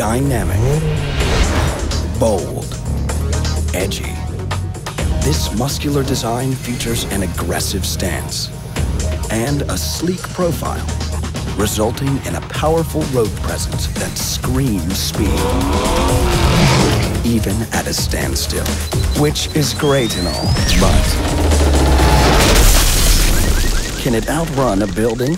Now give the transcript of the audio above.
Dynamic. Bold. Edgy. This muscular design features an aggressive stance and a sleek profile, resulting in a powerful road presence that screams speed, even at a standstill, which is great and all, but can it outrun a building?